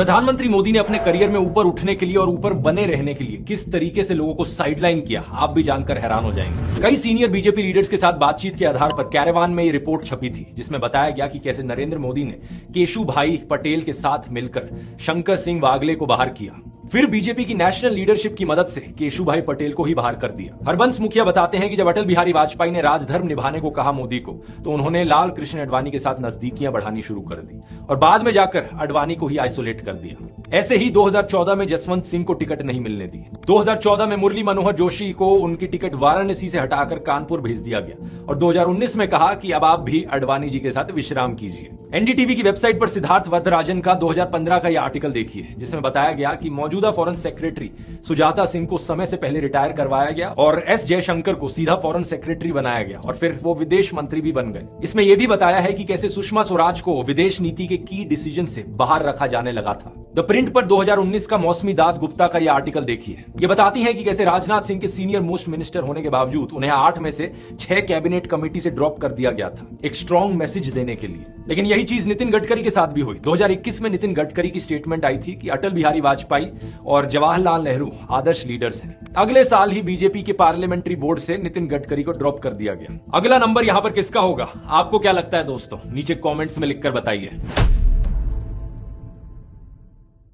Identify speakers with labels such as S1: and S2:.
S1: प्रधानमंत्री मोदी ने अपने करियर में ऊपर उठने के लिए और ऊपर बने रहने के लिए किस तरीके से लोगों को साइडलाइन किया, आप भी जानकर हैरान हो जाएँगे। कई सीनियर बीजेपी लीडर्स के साथ बातचीत के आधार पर कैरेवान में ये रिपोर्ट छपी थी, जिसमें बताया गया कि कैसे नरेंद्र मोदी ने केशु भाई पटेल के साथ मिलकर शंकर सिंह वागले को बाहर किया। फिर बीजेपी की नेशनल लीडरशिप की मदद से केशुभाई पटेल को ही बाहर कर दिया। हरबंस मुखिया बताते हैं कि जब अटल बिहारी वाजपेयी ने राजधर्म निभाने को कहा मोदी को तो उन्होंने लाल कृष्ण अडवाणी के साथ नजदीकियाँ बढ़ानी शुरू कर दी और बाद में जाकर अडवाणी को ही आइसोलेट कर दिया। ऐसे ही 2014 में जसवंत सिंह को टिकट नहीं मिलने दी। 2014 में मुरली मनोहर जोशी को उनकी टिकट वाराणसी से हटाकर कानपुर भेज दिया गया और 2019 में कहा कि अब आप भी अडवाणी जी के साथ विश्राम कीजिए। एनडीटीवी की वेबसाइट पर सिद्धार्थ वरदराजन का 2015 का यह आर्टिकल देखिए, जिसमें बताया गया कि मौजूदा फॉरेन सेक्रेटरी सुजाता सिंह को समय से पहले रिटायर करवाया गया और एस जयशंकर को सीधा फॉरेन सेक्रेटरी बनाया गया और फिर वो विदेश मंत्री भी बन गए। इसमें यह भी बताया है कि कैसे सुषमा स्वराज को विदेश नीति के की डिसीज़न से बाहर रखा जाने लगा था। द प्रिंट पर 2019 का मौसमी दास गुप्ता का यह आर्टिकल देखिए। ये बताती है कि कैसे राजनाथ सिंह के सीनियर मोस्ट मिनिस्टर होने के बावजूद उन्हें आठ में से छह कैबिनेट कमेटी से ड्रॉप कर दिया गया था, एक स्ट्रॉन्ग मैसेज देने के लिए। लेकिन यही चीज़ नितिन गडकरी के साथ भी हुई। 2021 में नितिन गडकरी की स्टेटमेंट आई थी कि अटल बिहारी वाजपेयी और जवाहरलाल नेहरू आदर्श लीडर्स हैं। अगले साल ही बीजेपी के पार्लियामेंट्री बोर्ड से नितिन गडकरी को ड्रॉप कर दिया गया। अगला नंबर यहाँ पर किसका होगा? आपको क्या लगता है दोस्तों? नीचे कॉमेंट्स में लिखकर बताइए।